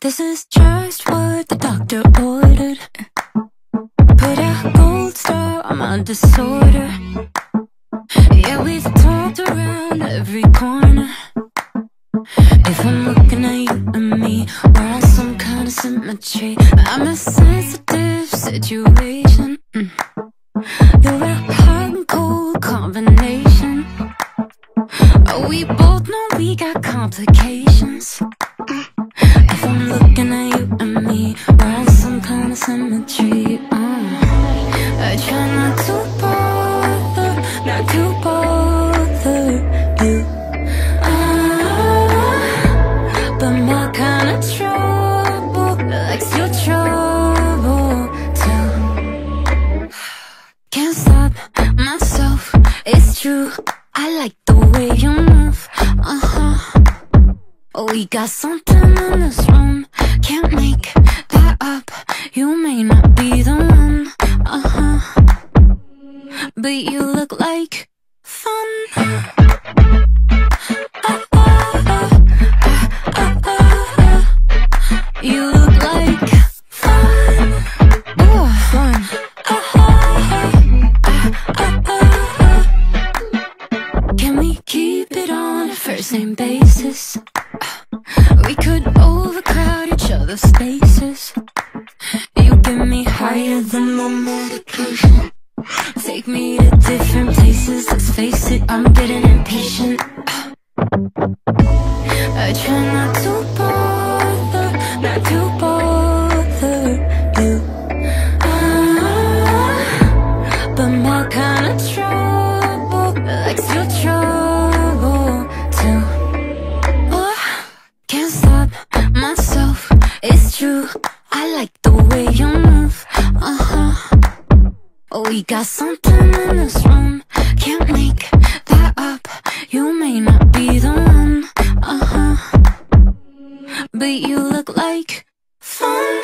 This is just what the doctor ordered. Put a gold star on my disorder. Yeah, we've talked around every corner. If I'm looking at you and me, we're on some kind of symmetry. I'm a sensitive situation. Mm. Symmetry. Uh. I try not to bother, not to bother you. But my kind of trouble likes your trouble too. Can't stop myself, it's true. I like the way you move. Uh huh. Oh, we got something in this room. You may not be the one. Uh huh. But you look like fun. Ah. You look like fun. Can we keep it on a first name basis? We could overcrowd each other's spaces. Medication. Take me to different places. Let's face it, I'm getting impatient. I try not to bother, not to bother you. Ah, but my kind of trouble likes your trouble too. Oh, can't stop myself. It's true. I like the way you move. Uh huh. We got something in this room. Can't make that up. You may not be the one. Uh huh. But you look like fun.